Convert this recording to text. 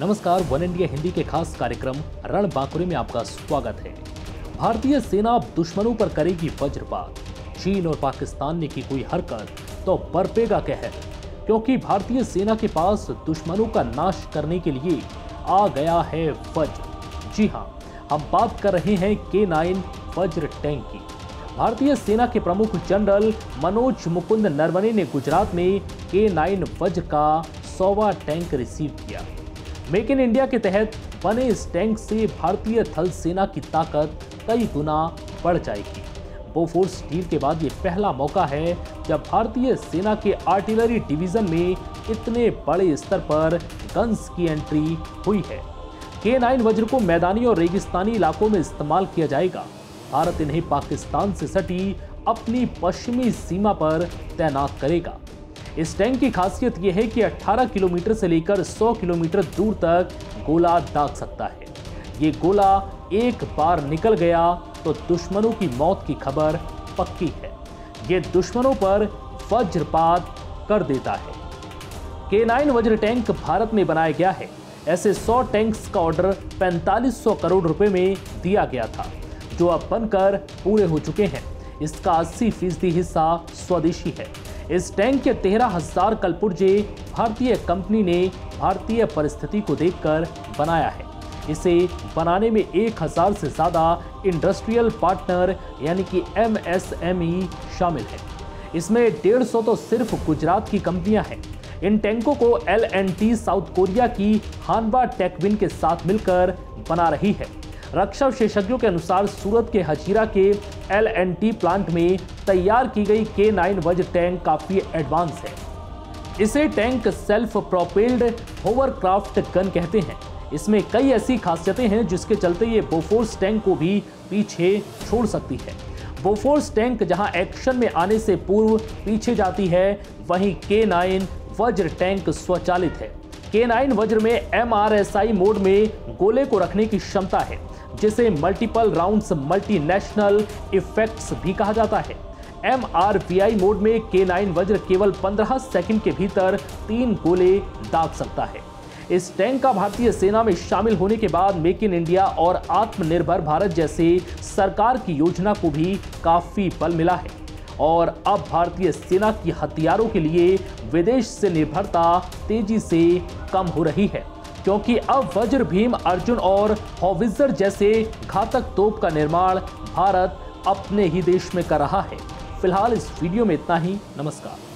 नमस्कार, one India Hindi के खास कार्यक्रम रण बांकुरे में आपका स्वागत है। भारतीय सेना दुश्मनों पर करेगी वज्रपात। चीन और पाकिस्तान ने की कोई हरकत तो बरपेगा कहर, क्योंकि भारतीय सेना के पास दुश्मनों का नाश करने के लिए आ गया है वज्र। जी हाँ हम बात कर रहे हैं के नाइन वज्र टैंक। की भारतीय सेना के प्रमुख जनरल मनोज मुकुंद नरवणे ने गुजरात में के नाइन वज्र का सौवा टैंक रिसीव किया। मेक इन इंडिया के तहत बने इस टैंक से भारतीय थल सेना की ताकत कई गुना बढ़ जाएगी। बोफोर्स डील के बाद ये पहला मौका है जब भारतीय सेना के आर्टिलरी डिवीज़न में इतने बड़े स्तर पर गन्स की एंट्री हुई है। के नाइन वज्र को मैदानी और रेगिस्तानी इलाकों में इस्तेमाल किया जाएगा। भारत इन्हें पाकिस्तान से सटी अपनी पश्चिमी सीमा पर तैनात करेगा। इस टैंक की खासियत यह है कि 18 किलोमीटर से लेकर 100 किलोमीटर दूर तक गोला दाग सकता है। ये गोला एक बार निकल गया तो दुश्मनों की मौत की खबर पक्की है। ये दुश्मनों पर वज्रपात कर देता है। के नाइन वज्र टैंक भारत में बनाया गया है। ऐसे 100 टैंक्स का ऑर्डर 4500 करोड़ रुपए में दिया गया था। जो अब बनकर पूरे हो चुके हैं। इसका 80 फ़ीसदी हिस्सा स्वदेशी है। इस टैंक के तेरह हज़ार कलपुर्जे भारतीय कंपनी ने भारतीय परिस्थिति को देखकर बनाया है। इसे बनाने में एक हज़ार से ज़्यादा इंडस्ट्रियल पार्टनर यानी कि एमएसएमई शामिल है। इसमें डेढ़ सौ तो सिर्फ़ गुजरात की कंपनियाँ हैं। इन टैंकों को एल साउथ कोरिया की हानवा टेकविन के साथ मिलकर बना रही है। रक्षा विशेषज्ञों के अनुसार सूरत के हजीरा के एल टी प्लांट में तैयार की गई के नाइन वज टैंक काफ़ी एडवांस है। इसे tank self propelled hovercraft gun कहते हैं। इसमें कई ऐसी खासियतें हैं जिसके चलते ये बोफोर्स टैंक को भी पीछे छोड़ सकती है। बोफोर्स टैंक जहाँ एक्शन में आने से पूर्व पीछे जाती है, वहीं के नाइन वज्र टैंक स्वचालित है। के नाइन वज्र में एमआरएसआई मोड में गोले को रखने की क्षमता है। जिसे मल्टीपल राउंड्स मल्टीनेशनल इफेक्ट्स भी कहा जाता है। M R V I mode में के नाइन वज्र केवल 15 सेकंड के भीतर तीन गोले दाग सकता है। इस टैंक का भारतीय सेना में शामिल होने के बाद मेक इन इंडिया और आत्मनिर्भर भारत जैसे सरकार की योजना को भी काफ़ी बल मिला है। और अब भारतीय सेना की हथियारों के लिए विदेश से निर्भरता तेज़ी से कम हो रही है। क्योंकि अब वज्र भीम, अर्जुन और हॉविजर जैसे घातक तोप का निर्माण भारत अपने ही देश में कर रहा है। फ़िलहाल इस वीडियो में इतना ही। नमस्कार।